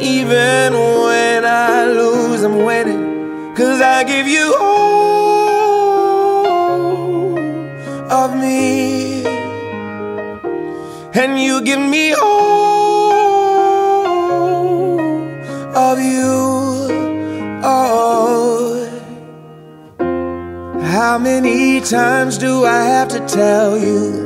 Even when I lose, I'm winning. Cause I give you all of me. And you give me all of you. Oh. How many times do I have to tell you?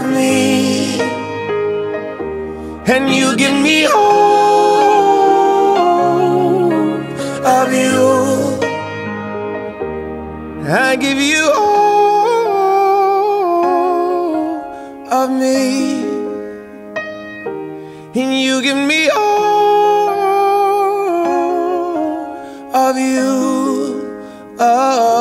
of me. And you give me all of you. I give you all of me. And you give me all of you. Oh.